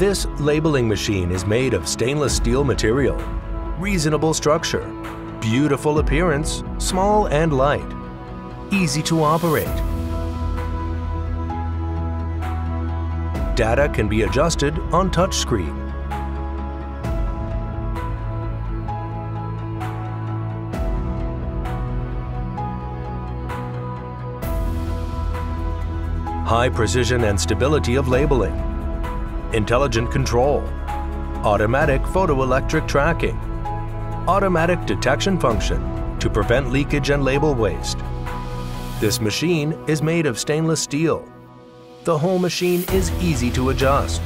This labeling machine is made of stainless steel material, reasonable structure, beautiful appearance, small and light, easy to operate. Data can be adjusted on touchscreen. High precision and stability of labeling. Intelligent control. Automatic photoelectric tracking. Automatic detection function to prevent leakage and label waste. This machine is made of stainless steel. The whole machine is easy to adjust